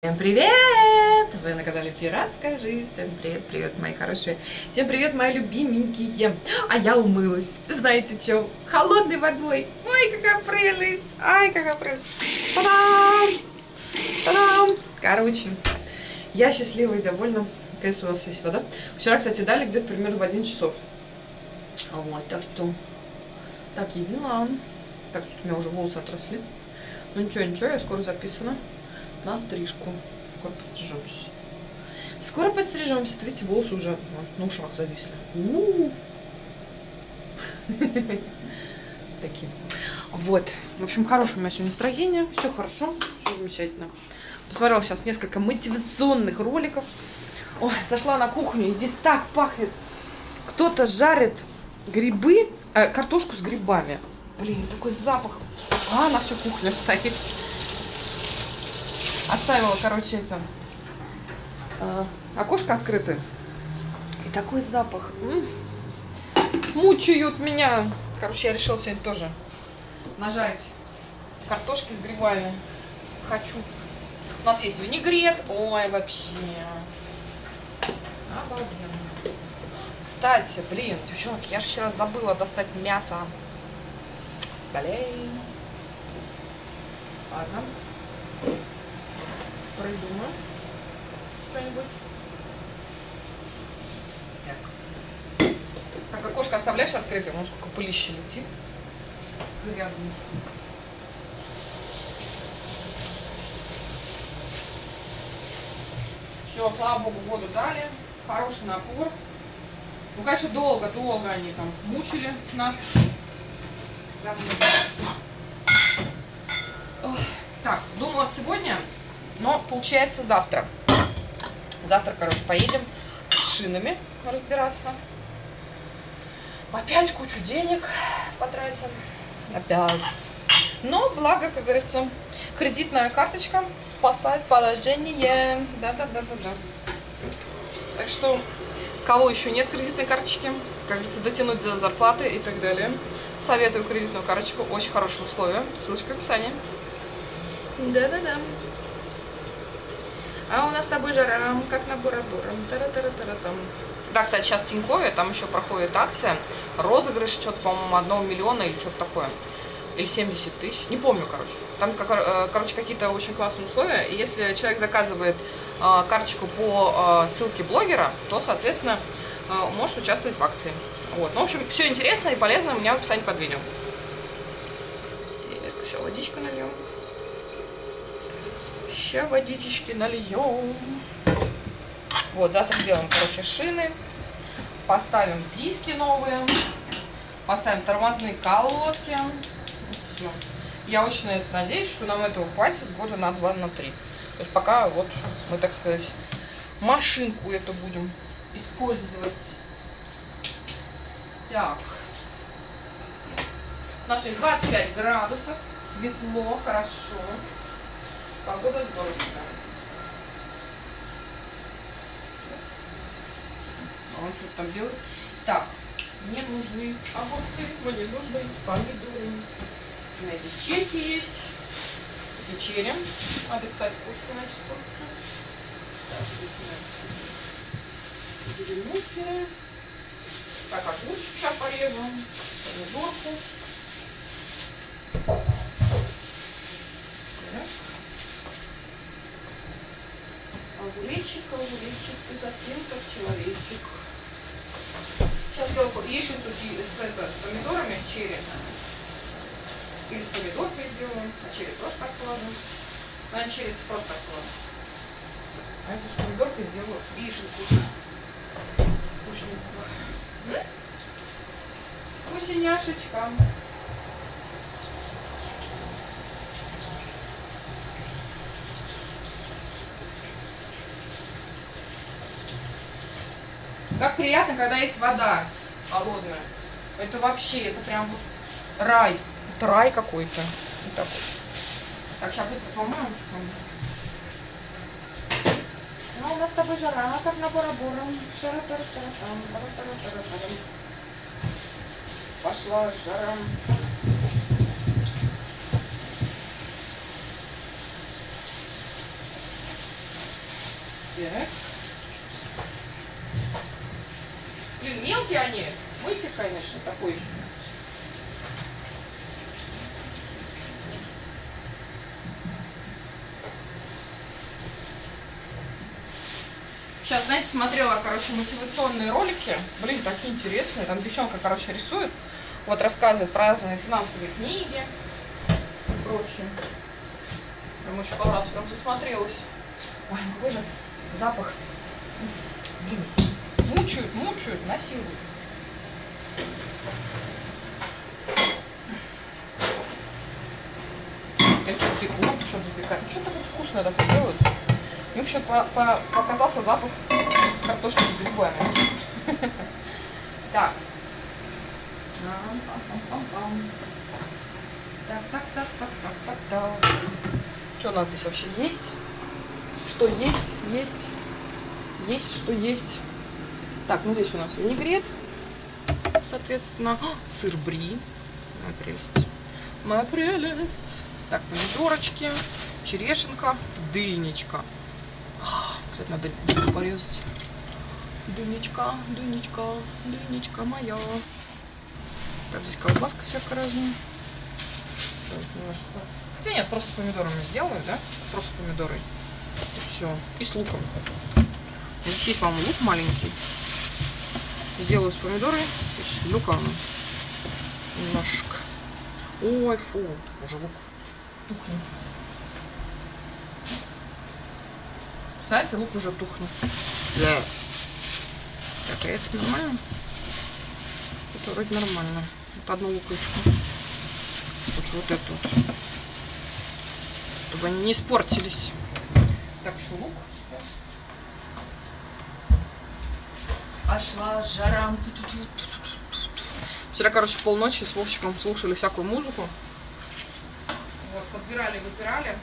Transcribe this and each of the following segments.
Всем привет! Вы на канале Пиратская жизнь. Всем привет, привет, мои хорошие. Всем привет, мои любименькие. А я умылась. Знаете что? Холодной водой. Ой, какая прелесть! Ай, какая прелесть! Та-дам! Та-дам! Короче, я счастлива и довольна. Конечно, у нас есть вода. Вчера, кстати, дали где-то примерно в 11 часов. Вот, так что... Такие дела. Так, тут у меня уже волосы отросли. Ну ничего, ничего, я скоро записана на стрижку. Скоро подстрижемся. Скоро подстрижемся. Вот видите, волосы уже вот, на ушах зависли. У-у-у. Такие. Вот. В общем, хорошее у меня сегодня настроение. Все хорошо. Все замечательно. Посмотрела сейчас несколько мотивационных роликов. Ой, зашла на кухню, и здесь так пахнет. Кто-то жарит грибы, э, картошку с грибами. Блин, такой запах. А, на всю кухню стоит. Оставила, короче, это э, окошко открыто. И такой запах. М мучают меня. Короче, я решила сегодня тоже нажарить картошки с грибами. Хочу. У нас есть винегрет. Ой, вообще. Обалденно. Кстати, блин, девчонки, я же вчера забыла достать мясо. Блин. Ладно. Придумаю что-нибудь. Так. Так, окошко оставляешь открытым? Ну, сколько пылища летит. Грязный. Все, слава богу, воду дали. Хороший напор. Ну, конечно, долго, долго они там мучили нас. Прям. Так, думала сегодня, но получается завтра. Завтра, короче, поедем с шинами разбираться. Опять кучу денег потратим. Опять. Но благо, как говорится, кредитная карточка спасает положение. Да-да-да-да-да. Так что, кого еще нет кредитной карточки, как говорится, дотянуть до зарплаты и так далее, советую кредитную карточку. Очень хорошие условия. Ссылочка в описании. Да-да-да. А у нас с тобой жара, как на. Тара-тара-тара-там. Да, кстати, сейчас в Тинькове, там еще проходит акция. Розыгрыш, что-то, по-моему, одного миллиона или что-то такое. Или 70 тысяч. Не помню, короче. Там, короче, какие-то очень классные условия. И если человек заказывает э, карточку по э, ссылке блогера, то, соответственно, э, может участвовать в акции. Вот. Ну, в общем, все интересно и полезно у меня в описании под видео. Так, все, водичка нальем. Сейчас водички нальем. Вот, завтра сделаем, короче, шины. Поставим диски новые. Поставим тормозные колодки. Все. Я очень надеюсь, что нам этого хватит года на два, на три. То есть пока вот мы, так сказать, машинку эту будем использовать. Так. У нас сегодня 25 градусов. Светло, хорошо. Погода здоровская. А он что-то там делает. Так, мне нужны огурцы, мне нужны помидоры. У меня здесь чеки есть. Вечеря. Надо, кстати, кушать испортится. Зеленухи. Так, огурчик сейчас порежу. Помидорку. Огуречек, огуречек, ты совсем как человечек. Сейчас я яичницу с, это, с помидорами черри. Или с помидоркой сделаем, а черри просто так положу. А черри просто так положу. А эту с помидоркой сделаю яичницу. Вкусненькую. Вкусеняшечка. Как приятно, когда есть вода холодная. Это вообще, это прям вот рай. Это рай какой-то. Вот так, вот. так, сейчас быстро помоем. Ну, у нас с тобой жара, как на Бора-Бора. Пошла жара. Так. Блин, мелкие они. Мыть конечно, такой. Сейчас, знаете, смотрела, короче, мотивационные ролики. Блин, такие интересные. Там девчонка, короче, рисует. Вот рассказывает про разные финансовые книги и прочее. Прям очень понравилось, прям засмотрелась. Ой, какой же запах. Мучают, мучают, насилуют. Или что пекут, что запекают. Ну, что-то вот вкусное такое делают. Мне вообще по по показался запах картошки с грибами. Так. Так, так, так, так, так, так, так. Что у нас здесь вообще есть? Что есть? Есть. Есть, что есть. Так, ну здесь у нас винегрет. Соответственно, а, сыр бри. Моя прелесть. Моя прелесть. Так, помидорочки, черешенка, дынечка. А, кстати, надо порезать. Дынечка, дынечка, дынечка моя. Так, здесь колбаска всякая разная. Хотя нет, просто с помидорами сделаю, да? Просто с помидорой. И все. И с луком. Здесь есть, по-моему, лук маленький. Сделаю с. То есть люка немножко. Ой, фу, уже лук тухнет. Представляете, лук уже тухнет. Да. Так, а это нормально? Это вроде нормально. Вот одну луковичку. Лучше вот эту вот. Чтобы они не испортились. Так, еще лук. Пошла жара. Вчера, короче, полночи с Вовчиком слушали всякую музыку. Вот, подбирали, выбирали.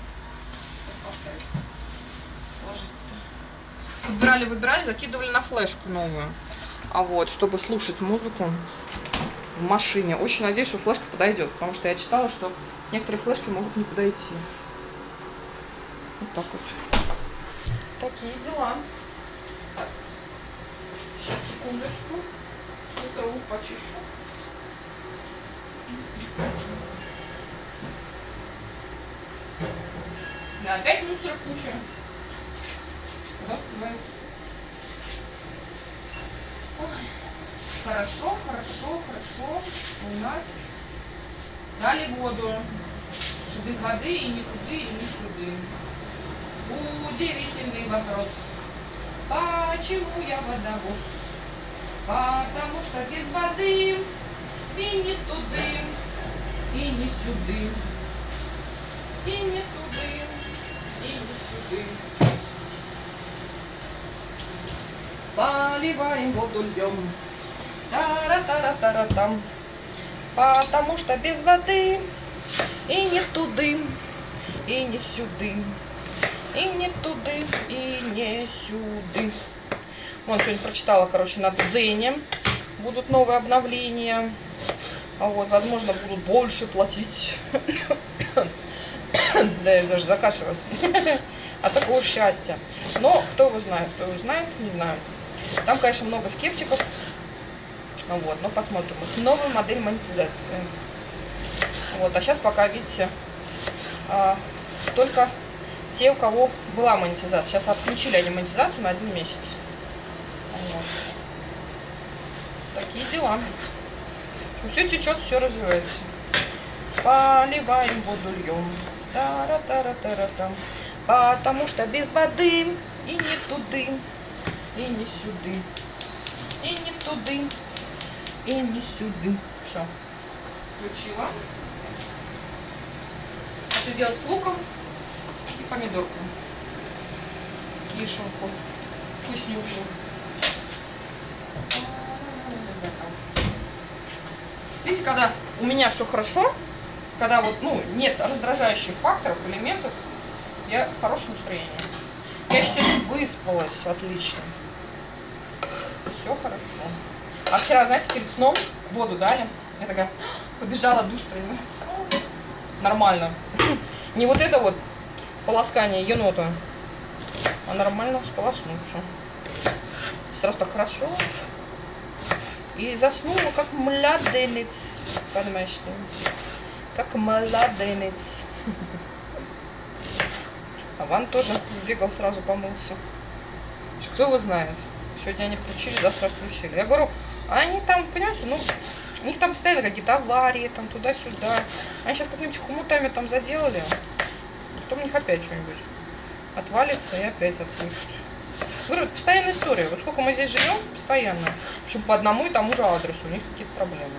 Подбирали, выбирали, закидывали на флешку новую. А вот, чтобы слушать музыку в машине. Очень надеюсь, что флешка подойдет, потому что я читала, что некоторые флешки могут не подойти. Вот так вот. Такие дела. Сейчас, секундочку. Быстро лук почищу. Да, опять мусора куча. Куда? Ой. Хорошо, хорошо, хорошо. У нас дали воду. Что без воды и ни туды, и ни сюды. Удивительный вопрос. Почему я водовоз? Потому что без воды и не туды, и не сюды. И не туды, и не сюды. Поливаем воду льем. Тара-тара-тара-там. Потому что без воды и не туды, и не сюды. И не туды, и не сюды. Вот, сегодня прочитала, короче, на Дзене. Будут новые обновления. А вот, возможно, будут больше платить. Да, я даже закашиваюсь. От такого счастья. Но кто его знает, кто его знает, не знаю. Там, конечно, много скептиков. Вот, но посмотрим. Новая модель монетизации. Вот, а сейчас пока, видите, а, только те, у кого была монетизация. Сейчас отключили они монетизацию на один месяц. Вот. Такие дела. Все течет, все развивается. Поливаем воду льем. Тара -тара -тара -там. Потому что без воды и не туды, и не сюды, и не туды, и не сюды. Все. Включила. Хочу сделать с луком помидорку. Кишенку. Вкусненькую. Видите, когда у меня все хорошо, когда вот, ну, нет раздражающих факторов, элементов, я в хорошем настроении. Я сегодня выспалась отлично. Все хорошо. А вчера, знаете, перед сном воду дали. Я такая побежала душ приниматься. Нормально. Не вот это вот полоскание енота. А нормально сполоснуться. Сразу так хорошо. И заснула, как младенец. Понимаешь, что? Как младенец. А Ван тоже сбегал, сразу помылся. Кто его знает? Сегодня они включили, завтра включили. Я говорю, а они там, понимаете, ну, у них там постоянно какие-то аварии, там туда-сюда. Они сейчас как-нибудь хомутами там заделали, потом у них опять что-нибудь отвалится и опять отпишут. Говорю, постоянная история. Вот сколько мы здесь живем, постоянно. Причем по одному и тому же адресу у них какие-то проблемы.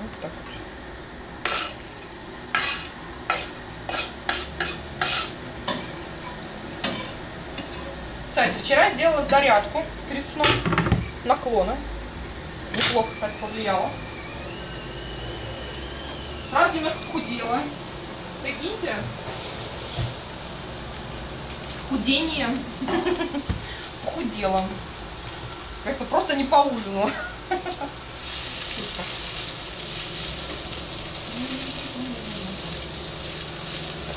Вот так вот. Кстати, вчера сделала зарядку перед сном. Наклоны. Неплохо, кстати, повлияло. Сразу немножко худела. Прикиньте. Худение. Худела. Кажется, просто не поужинала.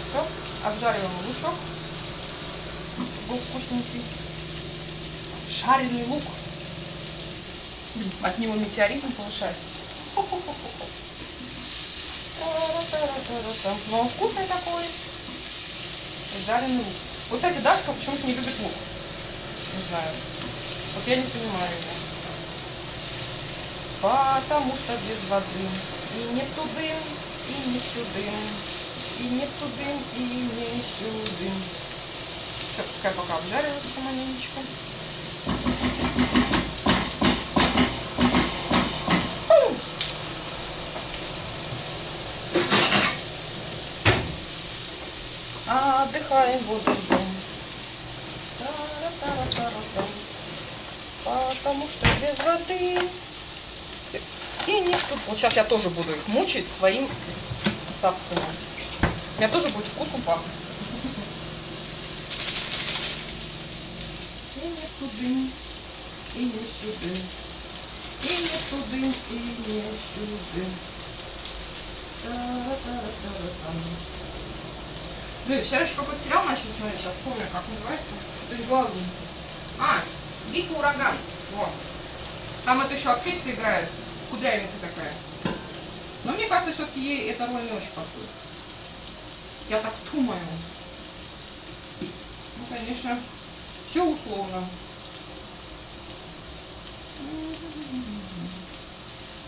Все. Обжариваем лучок. Был вкусненький. Жареный лук. От него метеоризм повышается. Но он вкусный такой. Жареный лук. Вот, кстати, Дашка почему-то не любит лук. Не знаю. Вот я не понимаю его. Потому что без воды. И не тудым, и не сюдым. И не тудым, и не сюдым. Все, пускай пока обжаривается маленечко. Отдыхаем вот дом. Потому что без воды и нет тут. Вот сейчас я тоже буду их мучить своим запахом. У меня тоже будет вкусно пахнуть. И не туды, и не сюды. И не туды, и не сюды. Та-та-та-та-та. Блин, вчера еще какой-то сериал начали смотреть, сейчас вспомню, как называется. Что-то из головы. А, Дикий ураган. Вот. Там это еще актриса играет, кудрявенькая такая. Но мне кажется, все-таки ей эта роль не очень подходит. Я так думаю. Ну, конечно, все условно.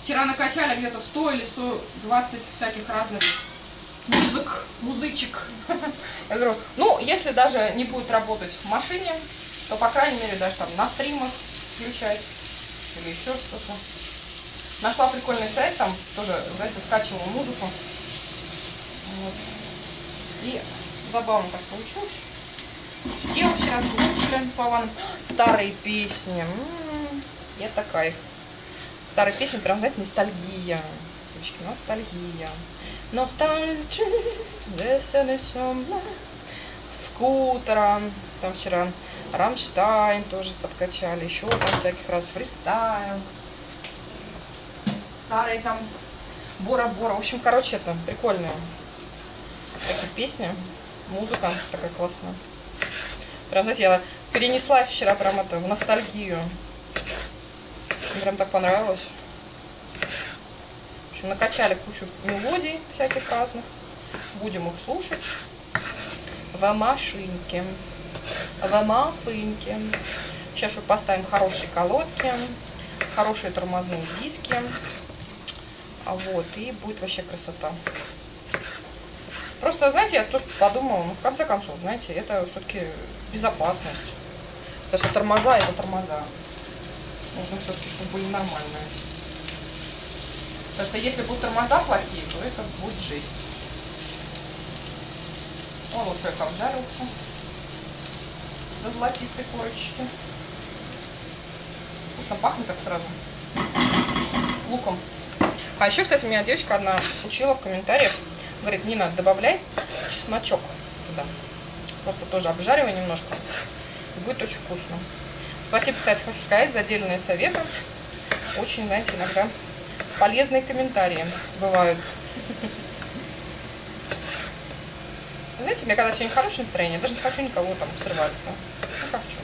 Вчера накачали где-то 100 или 120 всяких разных музык, музычек. Я говорю, ну, если даже не будет работать в машине, то, по крайней мере, даже там на стримах включать или еще что-то. Нашла прикольный сайт, там тоже, знаете, скачивала музыку. Вот. И забавно так получилось. Сидела вчера, слушали с Вованом старые песни. М-м-м, это кайф. Старые песни, прям, знаете, ностальгия. Девочки, ностальгия. Ностальджи, скутера. Там вчера Рамштайн тоже подкачали, еще там всяких раз фристайл. Старые там Бора-Бора. В общем, короче, это прикольные такие песни. Музыка такая классная. Прям, знаете, я перенеслась вчера прям это в ностальгию. Мне прям так понравилось. Общем, накачали кучу мелодий всяких разных. Будем их слушать в машинке в мафынке. Сейчас мы поставим хорошие колодки, хорошие тормозные диски. А вот, и будет вообще красота. Просто, знаете, я тоже подумала, ну, в конце концов, знаете, это все-таки безопасность. Потому что тормоза это тормоза. Нужно все-таки, чтобы были нормальные. Потому что если будут тормоза плохие, то это будет жесть. О, вот человек обжарился до золотистой корочки. Вкусно пахнет как сразу. Луком. А еще, кстати, меня девочка одна учила в комментариях. Говорит, Нина, добавляй чесночок туда. Просто тоже обжаривай немножко. И будет очень вкусно. Спасибо, кстати, хочу сказать за отдельные советы. Очень, знаете, иногда полезные комментарии бывают. Знаете, у меня когда сегодня хорошее настроение, я даже не хочу никого там срываться. Ну как что?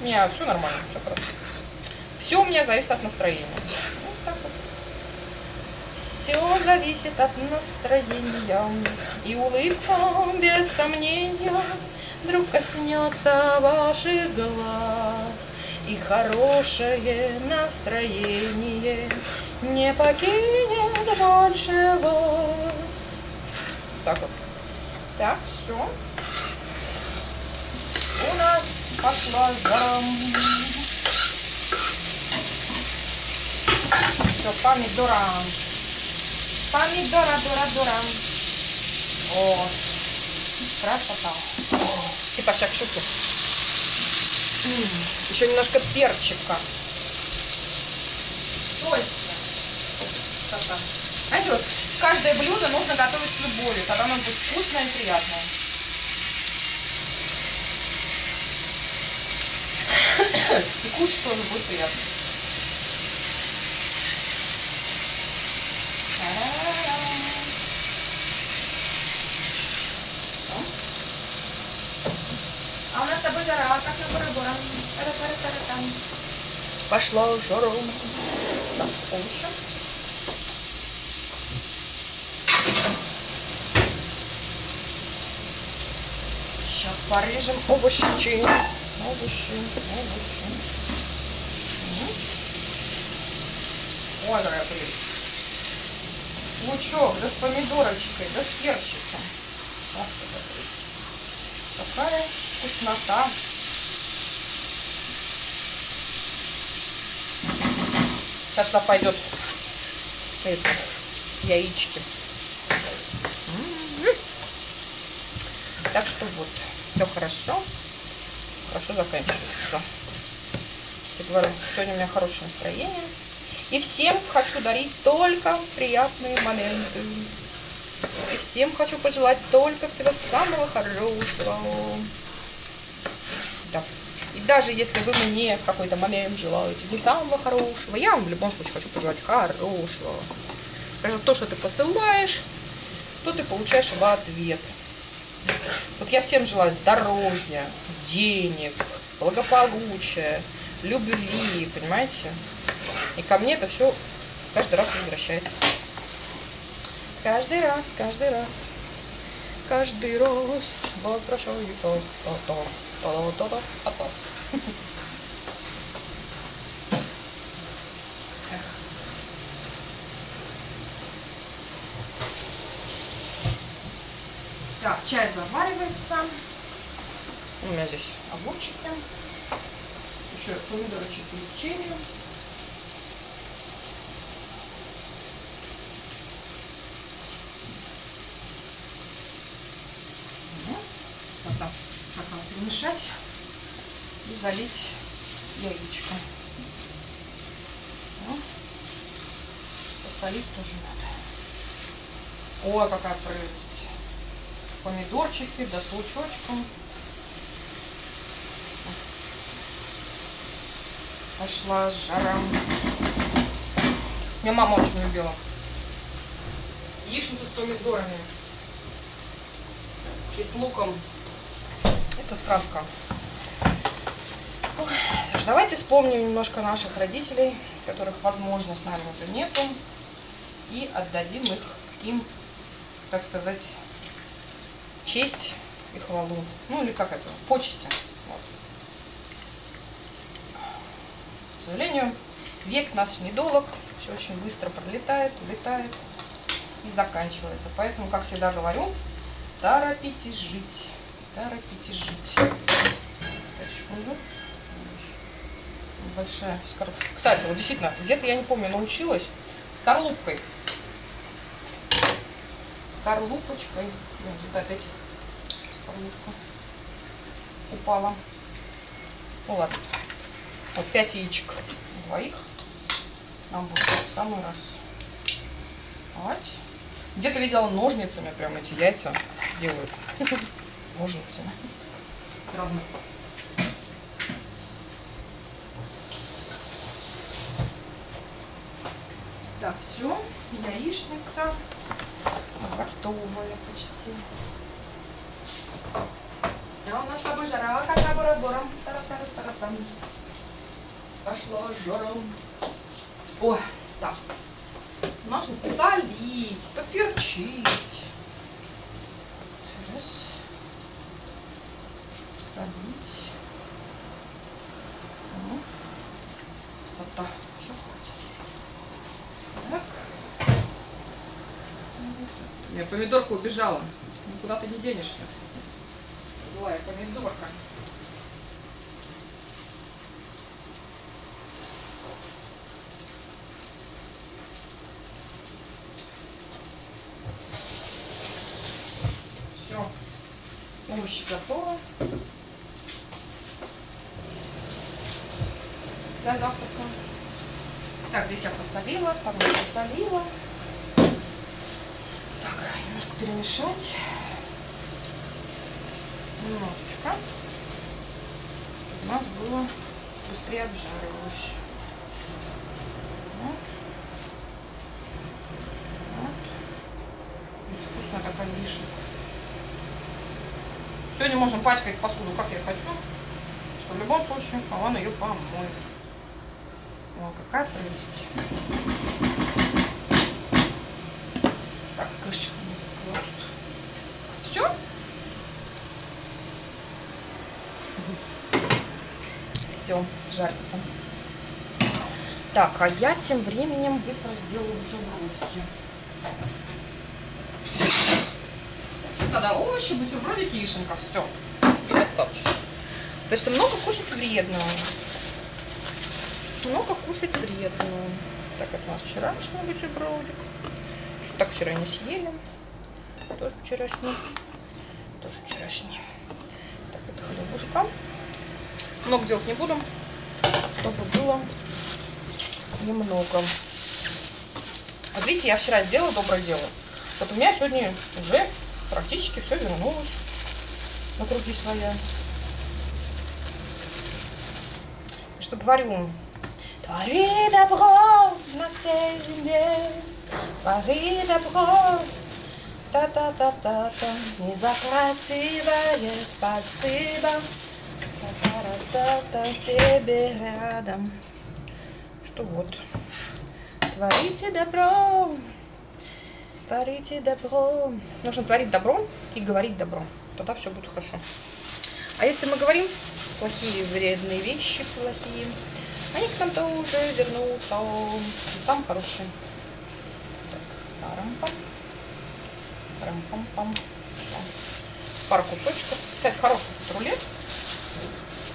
У меня все нормально, все хорошо. Все у меня зависит от настроения. Вот так вот. Все зависит от настроения. И улыбка, без сомнения, вдруг коснется ваших глаз. И хорошее настроение не покинет больше вас. Так вот. Так, все. У нас пошла жара. Все, помидора. Помидора, дора, дора. О, красота. Типа шакшуки. Еще немножко перчика. Сольца. Знаете, вот каждое блюдо нужно готовить с любовью, тогда оно будет вкусное и приятное. И кушать тоже будет приятно. А у нас с тобой жара, как на. Тара-тара-тара-там. Пошла жара. Так, овощи. Сейчас порежем овощи. Овощи, овощи. Какая прелесть. Лучок, да с помидорочкой, да с перчиком. Ах, какая вкуснота. Сейчас туда пойдет это, яички. М. Так что вот, все хорошо. Хорошо заканчивается. Говорю, сегодня у меня хорошее настроение. И всем хочу дарить только приятные моменты. И всем хочу пожелать только всего самого хорошего. Да. И даже если вы мне в какой-то момент желаете не самого хорошего, я вам в любом случае хочу пожелать хорошего. Потому что то, что ты посылаешь, то ты получаешь в ответ. Вот я всем желаю здоровья, денег, благополучия, любви, понимаете? И ко мне это все каждый раз возвращается. Каждый раз, каждый раз. Каждый раз возвращается. Та-та, Так, чай заваривается. У меня здесь огурчики. Еще помидорчики и. Красота. Так, надо перемешать и залить яичко. Ну, посолить тоже надо. Ой, какая прелесть. Помидорчики, да с лучочком. Пошла жара. Меня мама очень любила. Яичницу с помидорами. И с луком. Это сказка. Ой, Давайте вспомним немножко наших родителей, которых, возможно, с нами уже нету. И отдадим их им, так сказать, честь и хвалу. Ну или как это, почести. Вот. К сожалению, век наш недолг, все очень быстро пролетает, улетает и заканчивается. Поэтому, как всегда говорю, торопитесь жить, торопитесь жить. Большая скорлупка. Кстати, вот действительно, где-то, я не помню, научилась скорлупкой. Скорлупочкой. Ой, где-то опять скорлупка упала. Ну. Вот 5 яичек двоих. Нам будет в самый раз. Вот. Где-то видела ножницами прям эти яйца делают. Ножницами. Странно. Так, все, яичница Готовая почти. А у нас с тобой жара, как на барабором. Пошла жаром. О, так. нужно посолить, поперчить. Помидорка убежала. Никуда ты не денешься. Злая помидорка. Все. Овощи готовы. Для завтрака. Так, здесь я посолила, там я посолила. Немножко перемешать. Немножечко. Чтобы у нас было быстрее обжаривалось. Вот. Вот. Вкусная такая вишенка. Сегодня можно пачкать посуду, как я хочу. Что в любом случае Алана ее помоет. О, какая прелесть. Так, крышечка. Вот. Все? Все, жарится. Так, а я тем временем быстро сделаю бутербродики. Сейчас тогда овощи, бутербродики, яишенка. Все. Достаточно. То есть много кушать вредно. Много кушать вредно. Так, это у нас вчерашний бутербродик. Что так вчера не съели. Тоже вчерашний. Тоже вчерашний. Так, это хлебушка. Много делать не буду, чтобы было немного. Вот видите, я вчера сделала доброе дело. Вот у меня сегодня уже практически все вернулось на круги своя. Что говорю? Твори добро на всей земле, твори добро, та-та-та-та-та, не за красивое спасибо, та-та-та-та, тебе рядом. Что вот, творите добро, творите добро. Нужно творить добро и говорить добро, тогда все будет хорошо. А если мы говорим плохие, вредные вещи, плохие, они к нам тоже вернутся. Сам хороший. Так, парам-пам. Парам-пам-пам. Пару кусочков. Кстати, хороший рулет.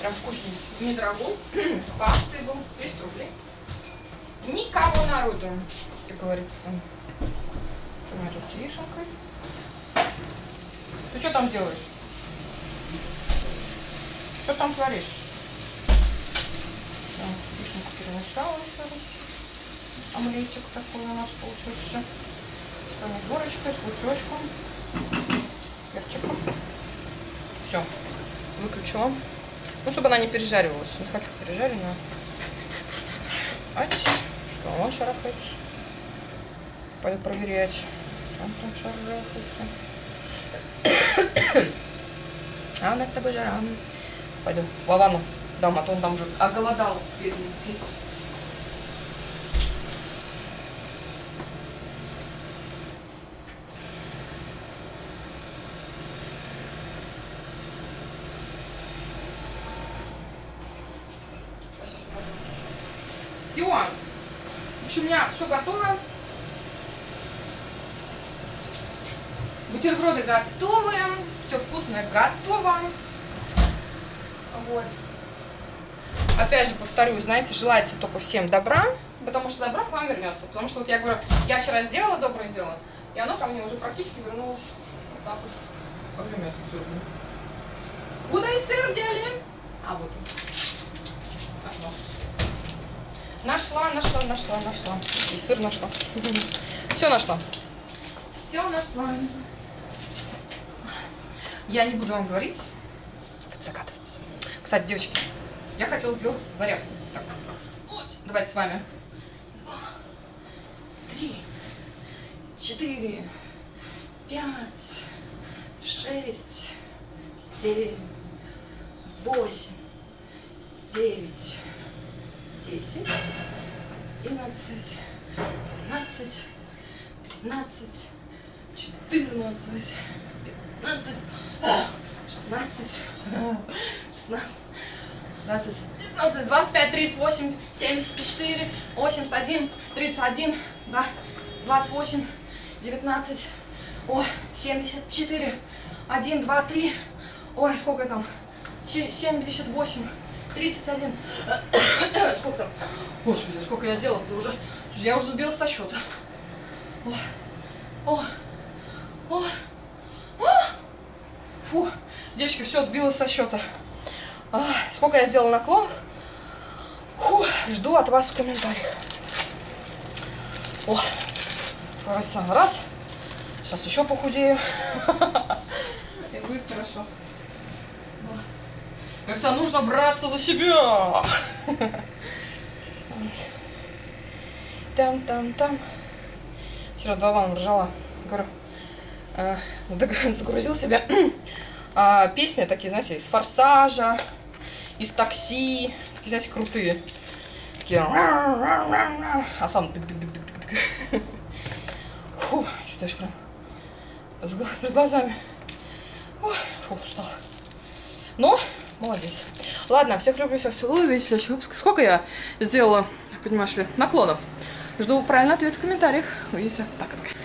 Прям вкусненький. Недорогой. По акции был 10 рублей. Никого народу, как говорится. Что у меня тут с вишенкой? Ты что там делаешь? Что там творишь? Так, вишенку перемешала еще раз. Омлетик такой у нас получился. С помидорочкой, с лучочком, с перчиком. Все, выключила. Ну, чтобы она не пережаривалась. Не хочу пережаренную. Ать, что он шарахается. Пойду проверять, что он там шарахается. А у нас с тобой жара. Пойду Вовану дам, а то он там уже оголодал, бедненький. Все. В общем, у меня все готово. Бутерброды готовы. Все вкусное готово. Вот. Опять же повторюсь, знаете, желайте только всем добра, потому что добро к вам вернется. Потому что вот я говорю, я вчера сделала доброе дело, и оно ко мне уже практически вернулось. Вот так вот. Меня тут был? Куда и сыр дели? А вот он. Нашла. Нашла, нашла, нашла. И сыр нашла. Все нашла. Все нашла. Я не буду вам говорить. Вот. Кстати, девочки, я хотела сделать зарядку. Так. Давайте с вами. Два, три, четыре, пять, шесть, семь, восемь, девять, десять, одиннадцать, двенадцать, тринадцать, четырнадцать, пятнадцать, шестнадцать, шестнадцать. 20, 19, 25, 38, 74, 81, 31, да, 28, 19, ой, 74, 1, 2, 3, ой, сколько там, 78, 31, сколько там, господи, сколько я сделала-то уже, я уже сбила со счета. О, о, о, о, фу, девочки, все, сбила со счета. А, сколько я сделала наклон? Фу, жду от вас в комментариях. О, раз, раз. Сейчас еще похудею. И будет хорошо. Это нужно браться за себя. Там, там, там. Вчера два вам ржала. Говорю, э, загрузил себя а, песни такие, знаете, из «Форсажа», из такси, такие, знаете, крутые. А сам дык дык дык дык дык Фу, что-то я прям перед глазами. Ой, фу, устал. Но, молодец. Ладно, всех люблю, всех целую. Увидите следующий выпуск. Сколько я сделала, понимаешь ли, наклонов? Жду правильный ответ в комментариях. Увидите. Пока-пока.